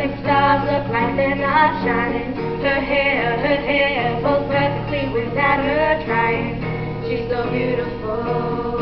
cosmic stars look like they're not shining. Her hair, her hair, falls perfectly without her trying. She's so beautiful.